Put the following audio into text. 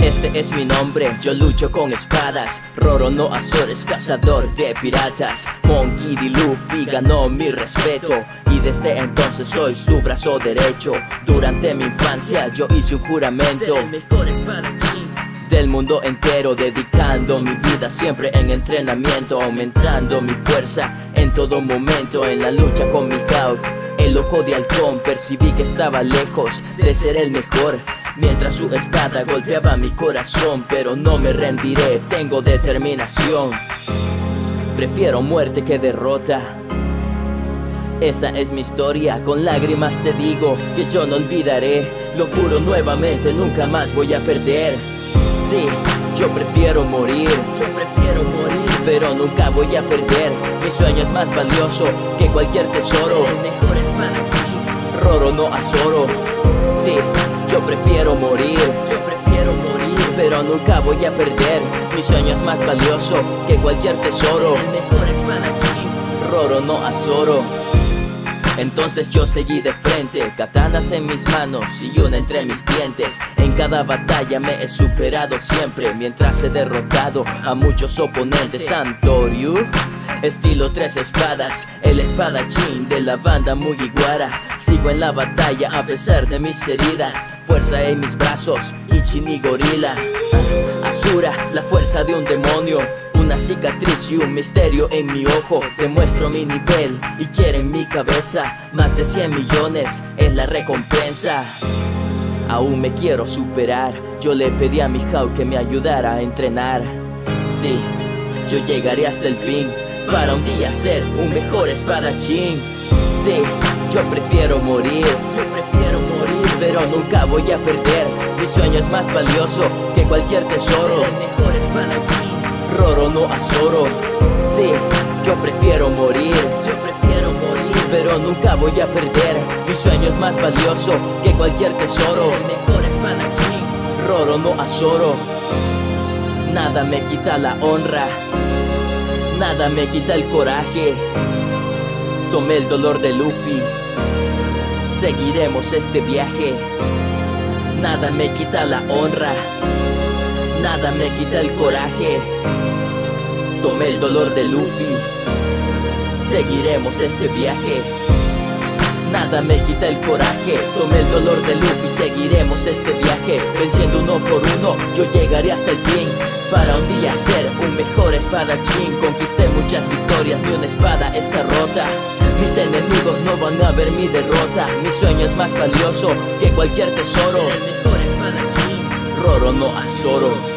Este es mi nombre, yo lucho con espadas. Roro no Azores, cazador de piratas. Monkey D. Luffy ganó mi respeto. Y desde entonces soy su brazo derecho. Durante mi infancia yo hice un juramento. El mejor espadachín del mundo entero Dedicando mi vida siempre en entrenamiento Aumentando mi fuerza en todo momento En la lucha con mi Hawk El ojo de halcón percibí que estaba lejos de ser el mejor. Mientras su espada golpeaba mi corazón Pero no me rendiré, tengo determinación. Prefiero muerte que derrota. Esa es mi historia, con lágrimas te digo que yo no olvidaré. Lo juro nuevamente, nunca más voy a perder. Sí, yo prefiero morir, Yo prefiero morir pero nunca voy a perder. Mi sueño es más valioso que cualquier tesoro. El mejor espadachín Roro no Azoro. Sí, yo prefiero morir. Yo prefiero morir. Pero nunca voy a perder. Mi sueño es más valioso que cualquier tesoro. El mejor espadachín Roro no Azoro entonces yo seguí de frente, katanas en mis manos y una entre mis dientes. En cada batalla me he superado siempre, mientras he derrotado a muchos oponentes. Santoryu, estilo tres espadas, el espadachín de la banda Mugiwara. Sigo en la batalla a pesar de mis heridas, fuerza en mis brazos, Ichini gorila. Asura, la fuerza de un demonio. Una cicatriz y un misterio en mi ojo. Demuestro mi nivel y quieren mi cabeza. Más de 100 millones es la recompensa. Aún me quiero superar. Yo le pedí a mi Hao que me ayudara a entrenar. Sí, yo llegaré hasta el fin. Para un día ser un mejor espadachín. Sí, yo prefiero morir. Yo prefiero morir. Pero nunca voy a perder. Mi sueño es más valioso que cualquier tesoro. Ser el mejor espadachín Roro no Azoro Sí, yo prefiero morir. Yo prefiero morir. Pero nunca voy a perder. Mi sueño es más valioso que cualquier tesoro. Ser el mejor espadachín Roro no Azoro Nada me quita la honra. Nada me quita el coraje. Tomé el dolor de Luffy. Seguiremos este viaje. Nada me quita la honra Nada me quita el coraje. Tomé el dolor de Luffy. Seguiremos este viaje. Nada me quita el coraje. Tomé el dolor de Luffy. Seguiremos este viaje. Venciendo uno por uno Yo llegaré hasta el fin. Para un día ser un mejor espadachín. Conquisté muchas victorias Ni una espada está rota. Mis enemigos no van a ver mi derrota. Mi sueño es más valioso que cualquier tesoro. Ser el mejor espadachín. Roro no Azoro